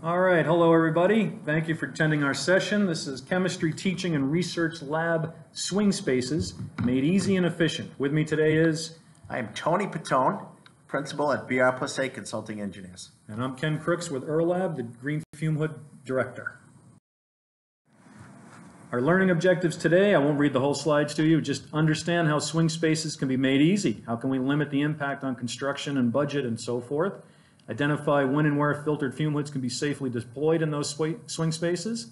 All right, hello everybody. Thank you for attending our session. This is Chemistry Teaching and Research Lab Swing Spaces, made easy and efficient. With me today is, I am Tony Patone, principal at BR Plus A Consulting Engineers. and I'm Ken Crooks with Erlab, the Green Fume Hood Director. Our learning objectives today, I won't read the whole slides to you, just understand how swing spaces can be made easy. How can we limit the impact on construction and budget and so forth? Identify when and where filtered fume hoods can be safely deployed in those swing spaces.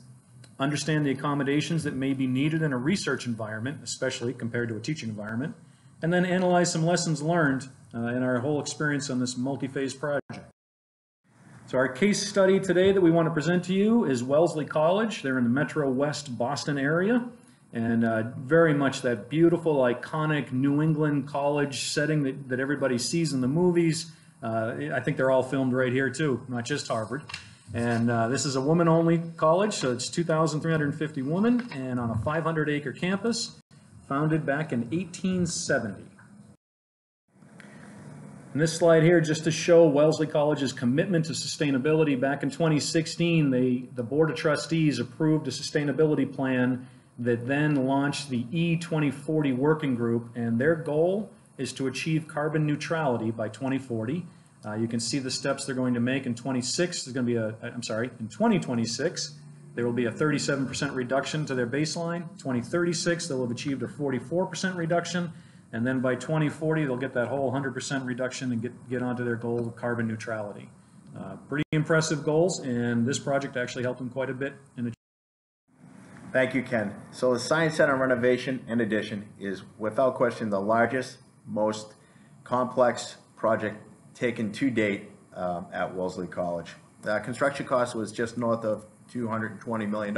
Understand the accommodations that may be needed in a research environment, especially compared to a teaching environment. And then analyze some lessons learned uh, in our whole experience on this multi-phase project. So our case study today that we want to present to you is Wellesley College. They're in the Metro West Boston area. And uh, very much that beautiful, iconic New England college setting that, that everybody sees in the movies. Uh, I think they're all filmed right here too, not just Harvard. And uh, this is a woman-only college, so it's 2,350 women and on a 500-acre campus, founded back in 1870. And this slide here, just to show Wellesley College's commitment to sustainability. Back in 2016, they, the Board of Trustees approved a sustainability plan that then launched the E2040 Working Group, and their goal is to achieve carbon neutrality by 2040. Uh, you can see the steps they're going to make in 26. There's going to be a, I'm sorry, in 2026, there will be a 37% reduction to their baseline. 2036, they'll have achieved a 44% reduction. And then by 2040, they'll get that whole 100% reduction and get, get onto their goal of carbon neutrality. Uh, pretty impressive goals, and this project actually helped them quite a bit in the Thank you, Ken. So the Science Center renovation and addition is without question the largest, most complex project taken to date um, at Wellesley College. The construction cost was just north of $220 million.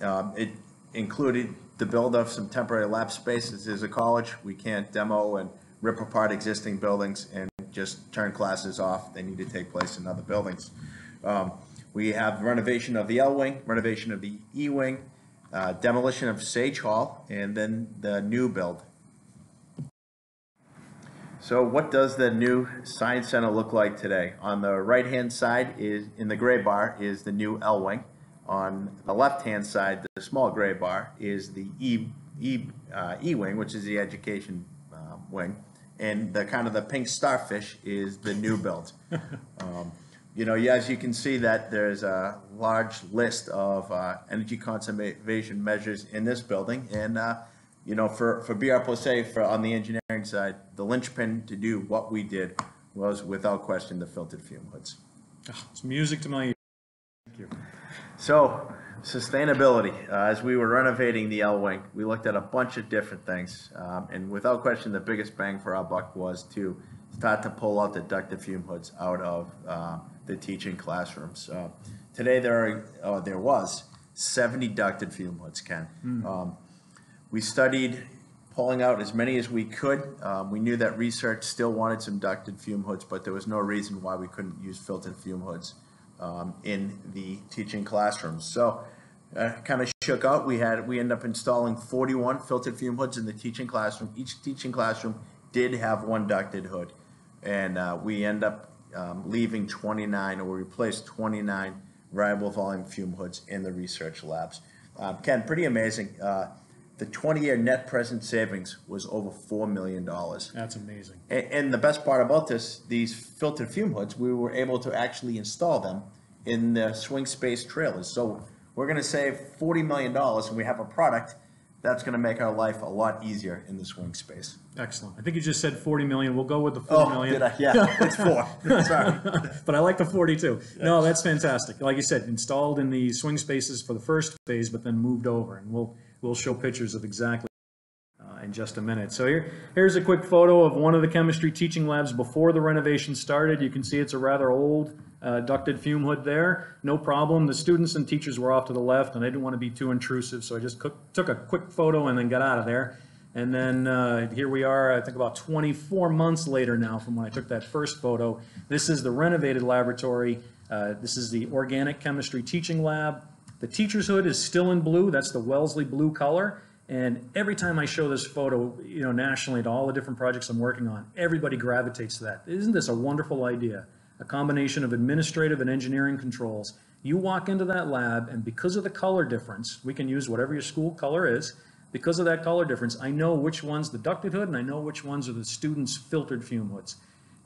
Um, It included the build of some temporary lab spaces. As a college, we can't demo and rip apart existing buildings and just turn classes off. They need to take place in other buildings. Um, We have renovation of the L wing, renovation of the E wing, uh, demolition of Sage Hall, and then the new build. So what does the new Science Center look like today? On the right-hand side is, in the gray bar, is the new L wing. On the left-hand side, the small gray bar, is the E, E, uh, E wing, which is the education uh, wing. And the kind of the pink starfish is the new build. Um, You know, as you can see that there's a large list of uh, energy conservation measures in this building. And, uh, you know, for, for BR Plus for, on the engineering side, the linchpin to do what we did was without question the filtered fume hoods. It's music to my ears. Thank you. So, sustainability. Uh, as we were renovating the L wing, we looked at a bunch of different things, um, and without question, the biggest bang for our buck was to start to pull out the ducted fume hoods out of uh, the teaching classrooms. Uh, today, there are, oh, there was 70 ducted fume hoods. Ken, um, we studied pulling out as many as we could. Um, we knew that research still wanted some ducted fume hoods, but there was no reason why we couldn't use filtered fume hoods um, in the teaching classrooms. So, uh, kind of shook out. We had we ended up installing 41 filtered fume hoods in the teaching classroom. Each teaching classroom did have one ducted hood, and uh, we end up um, leaving 29 or replaced 29 variable volume fume hoods in the research labs. Uh, Ken, pretty amazing. Uh, the 20-year net present savings was over $4 million. That's amazing. And, and the best part about this, these filtered fume hoods, we were able to actually install them in the swing space trailers. So we're going to save $40 million and we have a product that's going to make our life a lot easier in the swing space. Excellent. I think you just said 40 million. We'll go with the 4 million. did I? Yeah, it's four. Sorry. but I like the 42. No, that's fantastic. Like you said, installed in the swing spaces for the first phase, but then moved over. And we'll, we'll show pictures of exactly uh, in just a minute. So here, here's a quick photo of one of the chemistry teaching labs before the renovation started. You can see it's a rather old uh, ducted fume hood there. No problem. The students and teachers were off to the left, and I didn't want to be too intrusive, so I just took a quick photo and then got out of there. And then uh, here we are, I think about 24 months later now from when I took that first photo. This is the renovated laboratory. Uh, this is the organic chemistry teaching lab. The teacher's hood is still in blue. That's the Wellesley blue color. And every time I show this photo, you know, nationally to all the different projects I'm working on, everybody gravitates to that. Isn't this a wonderful idea? a combination of administrative and engineering controls. You walk into that lab, and because of the color difference, we can use whatever your school color is, because of that color difference, I know which one's the ducted hood, and I know which ones are the students' filtered fume hoods.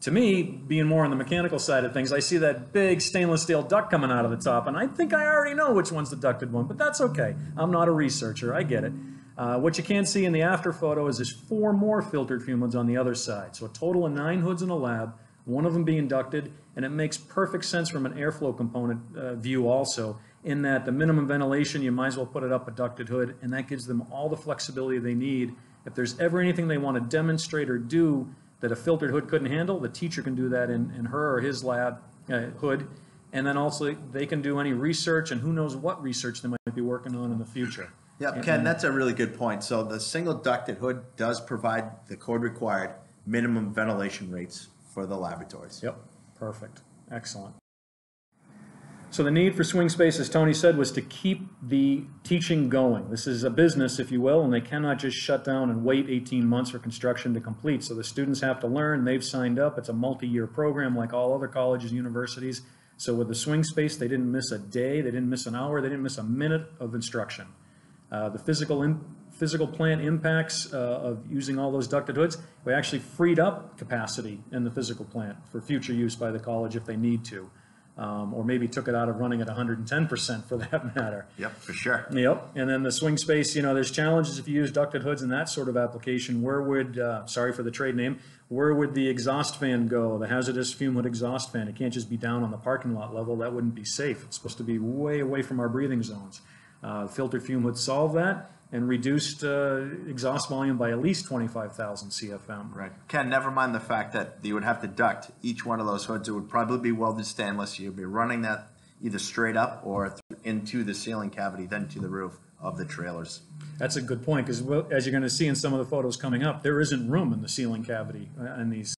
To me, being more on the mechanical side of things, I see that big stainless steel duct coming out of the top, and I think I already know which one's the ducted one, but that's okay. I'm not a researcher, I get it. Uh, what you can see in the after photo is there's four more filtered hoods on the other side. So a total of nine hoods in a lab, one of them being ducted, and it makes perfect sense from an airflow component uh, view also, in that the minimum ventilation, you might as well put it up a ducted hood, and that gives them all the flexibility they need. If there's ever anything they want to demonstrate or do that a filtered hood couldn't handle, the teacher can do that in, in her or his lab uh, hood. And then also, they can do any research, and who knows what research they might be working on in the future. Yep, Ken, that's a really good point. So the single ducted hood does provide the code required minimum ventilation rates for the laboratories. Yep, perfect, excellent. So the need for swing space, as Tony said, was to keep the teaching going. This is a business, if you will, and they cannot just shut down and wait 18 months for construction to complete. So the students have to learn, they've signed up, it's a multi-year program like all other colleges, and universities. So with the swing space, they didn't miss a day, they didn't miss an hour, they didn't miss a minute of instruction. Uh, The physical, physical plant impacts uh, of using all those ducted hoods, we actually freed up capacity in the physical plant for future use by the college if they need to. Um, Or maybe took it out of running at 110% for that matter. Yep, for sure. Yep, and then the swing space, you know, there's challenges if you use ducted hoods in that sort of application. Where would, uh, sorry for the trade name, where would the exhaust fan go, the hazardous fume hood exhaust fan? It can't just be down on the parking lot level, that wouldn't be safe. It's supposed to be way away from our breathing zones. Uh, Filtered fume hood solve that and reduced uh, exhaust volume by at least 25,000 CFM. Right. Ken, never mind the fact that you would have to duct each one of those hoods. It would probably be welded stainless. You'd be running that either straight up or into the ceiling cavity, then to the roof of the trailers. That's a good point, because as you're going to see in some of the photos coming up, there isn't room in the ceiling cavity uh, in these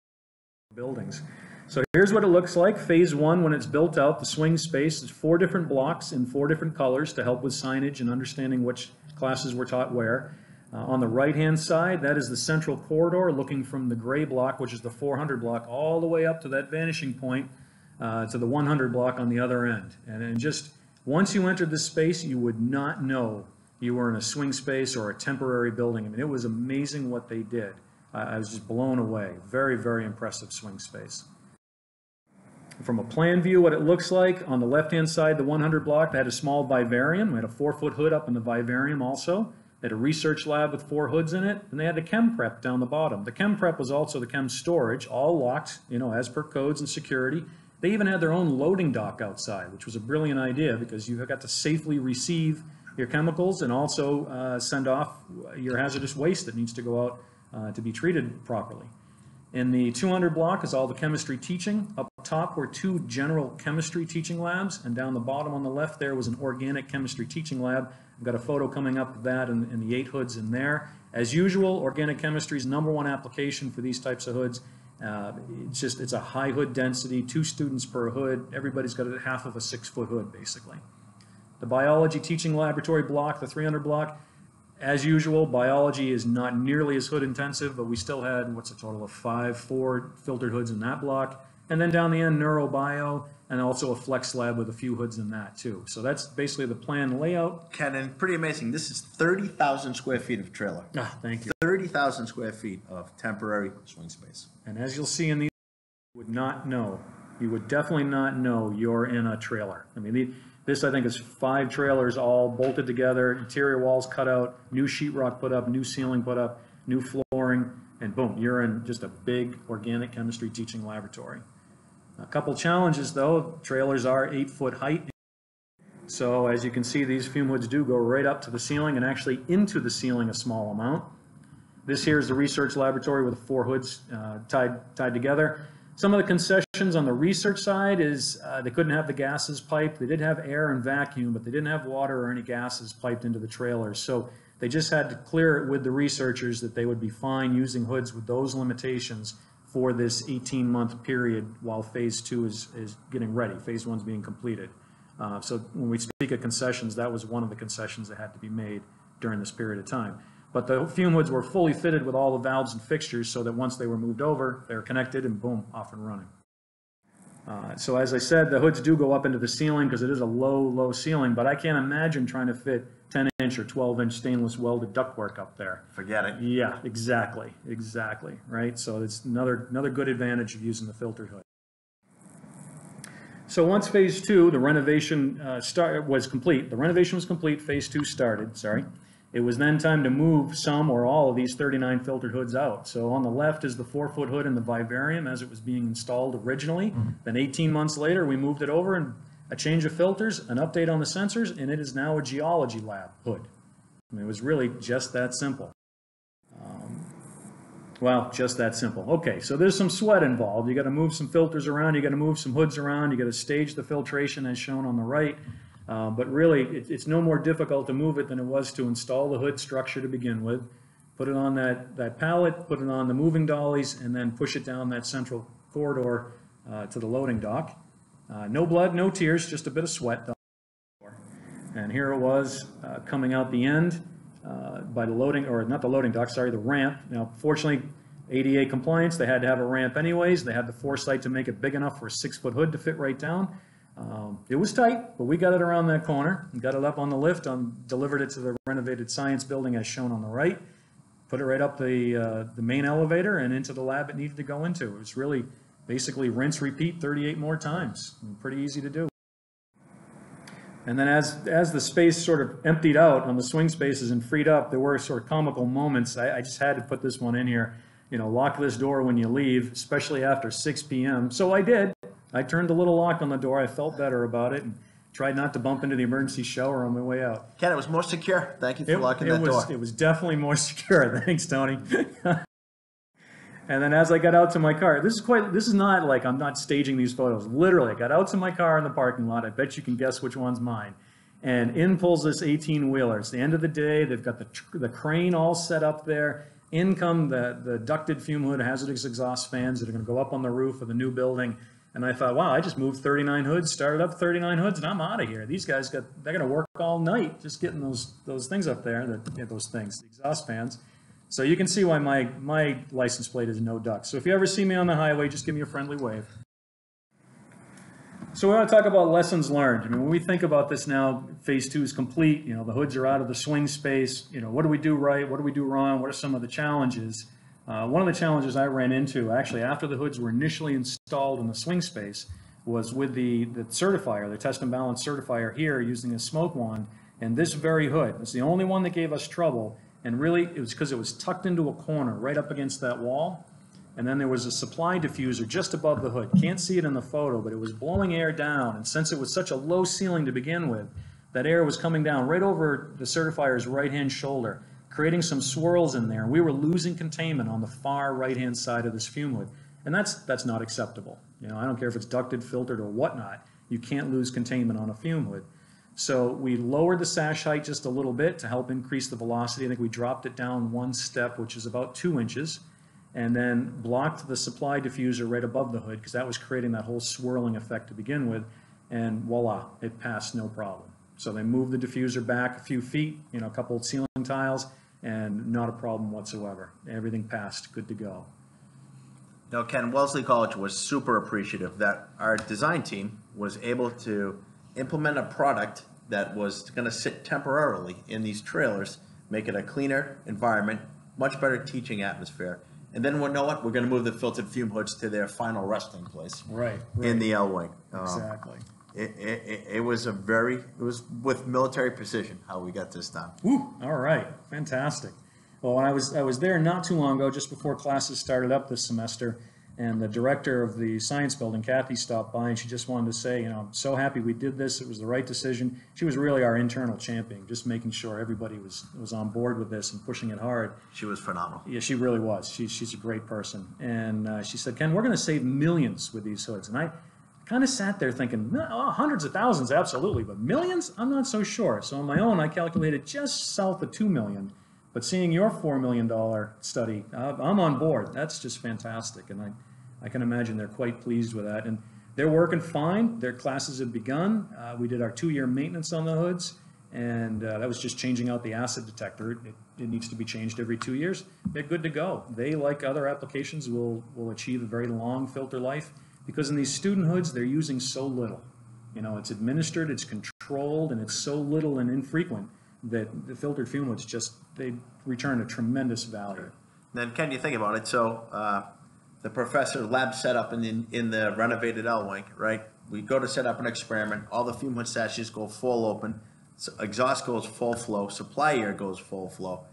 buildings. So here's what it looks like. Phase one, when it's built out, the swing space is four different blocks in four different colors to help with signage and understanding which classes were taught where. Uh, On the right-hand side, that is the central corridor, looking from the gray block, which is the 400 block, all the way up to that vanishing point, uh, to the 100 block on the other end. And then just, once you entered this space, you would not know you were in a swing space or a temporary building. I mean, it was amazing what they did. I I was just blown away. Very, very impressive swing space. From a plan view, what it looks like, on the left-hand side, the 100 block, they had a small vivarium. We had a four-foot hood up in the vivarium also. They had a research lab with four hoods in it, and they had the chem prep down the bottom. The chem prep was also the chem storage, all locked, you know, as per codes and security. They even had their own loading dock outside, which was a brilliant idea because you got to safely receive your chemicals and also uh, send off your hazardous waste that needs to go out uh, to be treated properly. In the 200 block is all the chemistry teaching. Up top were two general chemistry teaching labs, and down the bottom on the left there was an organic chemistry teaching lab. I've got a photo coming up of that and, the eight hoods in there. As usual, organic chemistry's number one application for these types of hoods. Uh, it's just, it's a high hood density, two students per hood. Everybody's got a half of a six-foot hood, basically. The biology teaching laboratory block, the 300 block, as usual, biology is not nearly as hood intensive, but we still had, what's a total of five, four filtered hoods in that block. And then down the end, neurobio, and also a flex lab with a few hoods in that too. So that's basically the plan layout. Ken, and pretty amazing. This is 30,000 square feet of trailer. Ah, thank you. 30,000 square feet of temporary swing space. And as you'll see in these, you would not know, you would definitely not know you're in a trailer. I mean, the- this, I think, is five trailers all bolted together, interior walls cut out, new sheetrock put up, new ceiling put up, new flooring, and boom, you're in just a big organic chemistry teaching laboratory. A couple challenges, though. Trailers are eight-foot height. So as you can see, these fume hoods do go right up to the ceiling and actually into the ceiling a small amount. This here is the research laboratory with the four hoods uh, tied, tied together. Some of the concessions on the research side is uh, they couldn't have the gases piped. They did have air and vacuum, but they didn't have water or any gases piped into the trailers. So they just had to clear it with the researchers that they would be fine using hoods with those limitations for this 18-month period while phase two is, is getting ready. Phase one's being completed. Uh, So when we speak of concessions, that was one of the concessions that had to be made during this period of time. But the fume hoods were fully fitted with all the valves and fixtures so that once they were moved over, they were connected and boom, off and running. Uh, So as I said, the hoods do go up into the ceiling because it is a low, low ceiling, but I can't imagine trying to fit 10-inch or 12-inch stainless welded ductwork up there. Forget it. Yeah, exactly, exactly, right? So it's another, another good advantage of using the filtered hood. So once phase two, the renovation uh, start, was complete, the renovation was complete, phase two started, sorry. It was then time to move some or all of these 39 filtered hoods out. So on the left is the four-foot hood in the vivarium as it was being installed originally. Then 18 months later, we moved it over and a change of filters, an update on the sensors, and it is now a geology lab hood. I mean, it was really just that simple. Um, Well, just that simple. Okay, so there's some sweat involved. You gotta move some filters around, you gotta move some hoods around, you gotta stage the filtration as shown on the right. Uh, but really, it, it's no more difficult to move it than it was to install the hood structure to begin with. Put it on that, that pallet, put it on the moving dollies, and then push it down that central corridor, uh, to the loading dock. Uh, no blood, no tears, just a bit of sweat. And here it was, uh, coming out the end uh, by the loading, or not the loading dock, sorry, the ramp. Now fortunately, ADA compliance, they had to have a ramp anyways. They had the foresight to make it big enough for a six-foot hood to fit right down. Um, It was tight, but we got it around that corner, got it up on the lift, um, delivered it to the renovated science building as shown on the right, put it right up the, uh, the main elevator and into the lab it needed to go into. It was really basically rinse, repeat 38 more times. Pretty easy to do. And then as, as the space sort of emptied out on the swing spaces and freed up, there were sort of comical moments. I, I just had to put this one in here. You know, lock this door when you leave, especially after 6 PM. So I did. I turned the little lock on the door. I felt better about it and tried not to bump into the emergency shower on my way out. Ken, it was more secure. Thank you for It, locking it that was, door. it was definitely more secure. Thanks, Tony. and then as I got out to my car, this is quite, this is not like I'm not staging these photos. Literally, I got out to my car in the parking lot. I bet you can guess which one's mine. And in pulls this 18 wheeler. It's the end of the day. They've got the, tr- the crane all set up there. In come the, the ducted fume hood hazardous exhaust fans that are going to go up on the roof of the new building. And I thought, wow, I just moved 39 hoods, started up 39 hoods, and I'm out of here. These guys got, they're to work all night just getting those, those things up there, those things, the exhaust fans. So you can see why my, my license plate is no duck. So if you ever see me on the highway, just give me a friendly wave. So we want to talk about lessons learned. I mean, when we think about this now, phase two is complete, you know, the hoods are out of the swing space, you know, what do we do right? What do we do wrong? What are some of the challenges? Uh, one of the challenges I ran into, actually, after the hoods were initially installed in the swing space, was with the, the certifier, the test and balance certifier here, using a smoke wand, and this very hood. It's the only one that gave us trouble, and really, it was because it was tucked into a corner, right up against that wall. And then there was a supply diffuser just above the hood. Can't see it in the photo, but it was blowing air down. And since it was such a low ceiling to begin with, that air was coming down right over the certifier's right-hand shoulder, creating some swirls in there. We were losing containment on the far right-hand side of this fume hood. And that's, that's not acceptable. You know, I don't care if it's ducted, filtered, or whatnot. You can't lose containment on a fume hood. So we lowered the sash height just a little bit to help increase the velocity. I think we dropped it down one step, which is about two inches and then blocked the supply diffuser right above the hood because that was creating that whole swirling effect to begin with. And voila, it passed no problem. So they moved the diffuser back a few feet, you know, a couple of ceiling tiles, and not a problem whatsoever. Everything passed, good to go. Now, Ken, Wellesley College was super appreciative that our design team was able to implement a product that was going to sit temporarily in these trailers, make it a cleaner environment, much better teaching atmosphere. And then, well, know what? We're going to move the filtered fume hoods to their final resting place Right. in the L wing. Um, Exactly. It, it, it- was a very, it was with military precision how we got this done. Woo, all right, fantastic. Well, when I was, I was there not too long ago, just before classes started up this semester, and the director of the science building, Kathy, stopped by, and she just wanted to say, you know, I'm so happy we did this, it was the right decision. She was really our internal champion, just making sure everybody was, was on board with this and pushing it hard. She was phenomenal. Yeah, she really was. She, she's a great person. And uh, she said, Ken, we're going to save millions with these hoods. And I kind of sat there thinking, oh, hundreds of thousands, absolutely, but millions? I'm not so sure. So on my own, I calculated just south of 2 million. But seeing your $4 million study, uh, I'm on board. That's just fantastic. And I, I can imagine they're quite pleased with that. And they're working fine. Their classes have begun. Uh, we did our two-year maintenance on the hoods. And uh, that was just changing out the acid detector. It, it needs to be changed every two years. They're good to go. They, like other applications, will, will achieve a very long filter life. Because in these student hoods, they're using so little. You know, it's administered, it's controlled, and it's so little and infrequent that the filtered fume hoods just, they return a tremendous value. Then Ken, you think about it, so, uh, the professor lab setup in the, in the renovated L-wing, right? We go to set up an experiment, all the fume hood sashes go full open, so exhaust goes full flow, supply air goes full flow.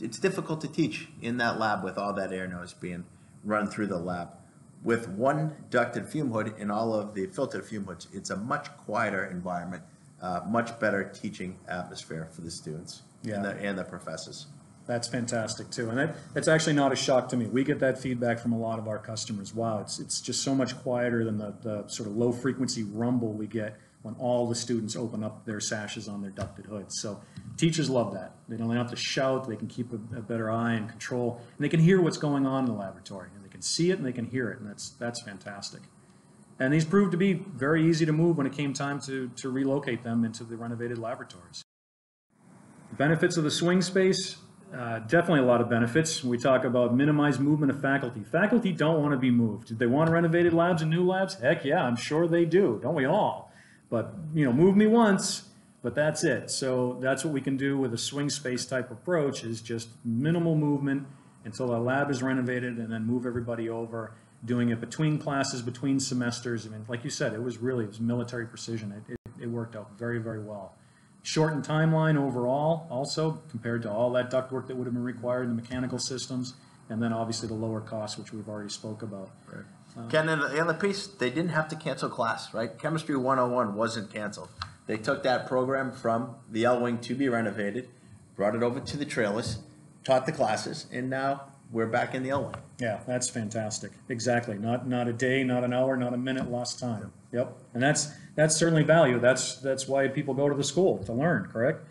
It's difficult to teach in that lab with all that air noise being run through the lab. With one ducted fume hood in all of the filtered fume hoods, it's a much quieter environment, uh, much better teaching atmosphere for the students and the, and the professors. That's fantastic too. And that, that's actually not a shock to me. We get that feedback from a lot of our customers. Wow, it's, it's just so much quieter than the, the sort of low frequency rumble we get when all the students open up their sashes on their ducted hoods. So teachers love that. They don't have to shout, they can keep a, a better eye and control, and they can hear what's going on in the laboratory. And they can see it and they can hear it, and that's, that's fantastic. And these proved to be very easy to move when it came time to, to relocate them into the renovated laboratories. The Benefits of the swing space, uh, definitely a lot of benefits. We talk about minimized movement of faculty. Faculty don't want to be moved. Do they want renovated labs and new labs? Heck yeah, I'm sure they do, don't we all? But, you know, move me once, but that's it. So that's what we can do with a swing space type approach is just minimal movement until the lab is renovated and then move everybody over, doing it between classes, between semesters. I mean, like you said, it was really, it was military precision. It, it, it worked out very, very well. Shortened timeline overall also compared to all that ductwork that would have been required in the mechanical systems. And then obviously the lower cost, which we've already spoke about. Uh-huh. Ken, and the other piece, they didn't have to cancel class, right? Chemistry 101 wasn't canceled. They took that program from the L-wing to be renovated, brought it over to the trailers, taught the classes, and now we're back in the L-wing. Yeah, that's fantastic. Exactly. Not, not a day, not an hour, not a minute lost time. Yep. And that's, that's certainly value. That's, that's why people go to the school, to learn, correct?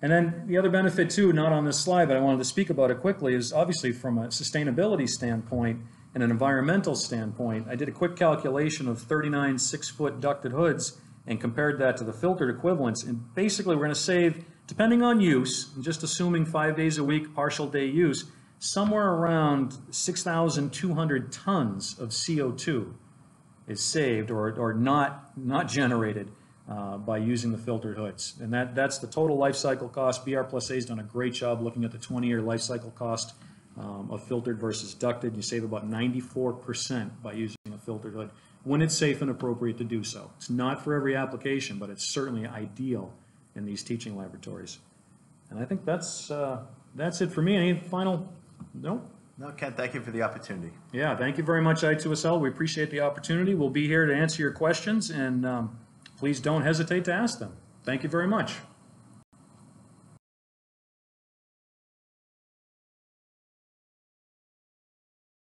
And then the other benefit too, not on this slide, but I wanted to speak about it quickly, is obviously from a sustainability standpoint and an environmental standpoint, I did a quick calculation of 39 six-foot ducted hoods and compared that to the filtered equivalents. And basically, we're going to save, depending on use, and just assuming five days a week, partial day use, somewhere around 6,200 tons of CO2 is saved or, or not, not generated uh, by using the filtered hoods. And that, that's the total life cycle cost. BR plus A has done a great job looking at the 20-year life cycle cost um, of filtered versus ducted. You save about 94% by using a filtered hood when it's safe and appropriate to do so. It's not for every application, but it's certainly ideal in these teaching laboratories. And I think that's, uh, that's it for me. Any final, no? No, Ken, thank you for the opportunity. Yeah, thank you very much, I2SL. We appreciate the opportunity. We'll be here to answer your questions, and um, please don't hesitate to ask them. Thank you very much.